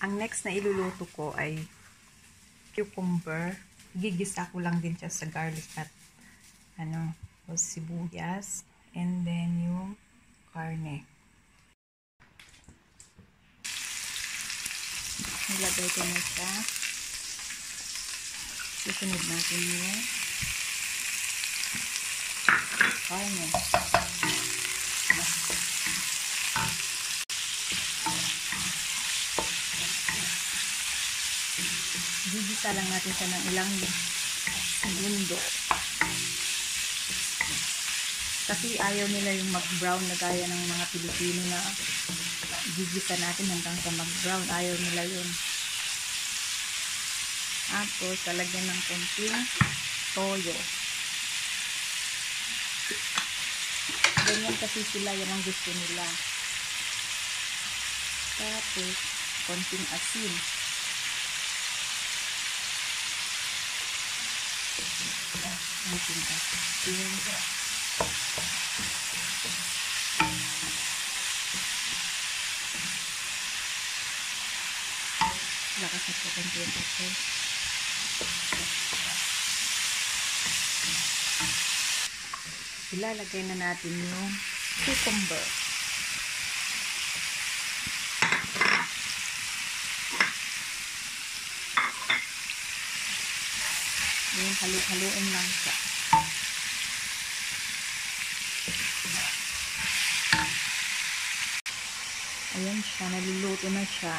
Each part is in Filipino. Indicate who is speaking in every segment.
Speaker 1: Ang next na iluluto ko ay cucumber. Gigisa ko lang din siya sa garlic at ano, o sibuyas. And then yung karne. Nilagay ko na siya. Susunod natin yung karne. Gigisa lang natin siya ng ilang segundo. Kasi ayaw nila yung mag-brown na gaya ng mga Pilipino na gigisa natin hanggang sa mag-brown. Ayaw nila yun. Tapos, talagyan ng konting toyo. Ganyan kasi sila, yan ang gusto nila. Tapos, konting asin. Konting asin. Lakas po konti yung asin. Ilalagay na natin yung cucumber. Yung halu-haluin lang siya. Ayan siya, naluluto na siya.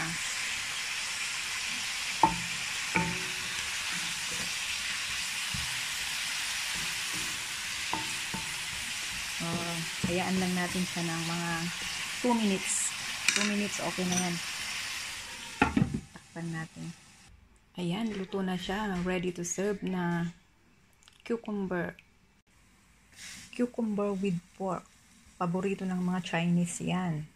Speaker 1: Uh, hayaan lang natin siya ng mga 2 minutes. 2 minutes, okay na yan. Takpan natin. Ayan, luto na siya. Ready to serve na cucumber. Cucumber with pork. Paborito ng mga Chinese yan.